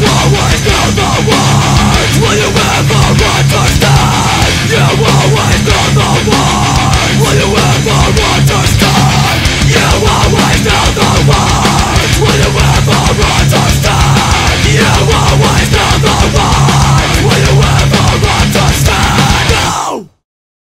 the know the words Will you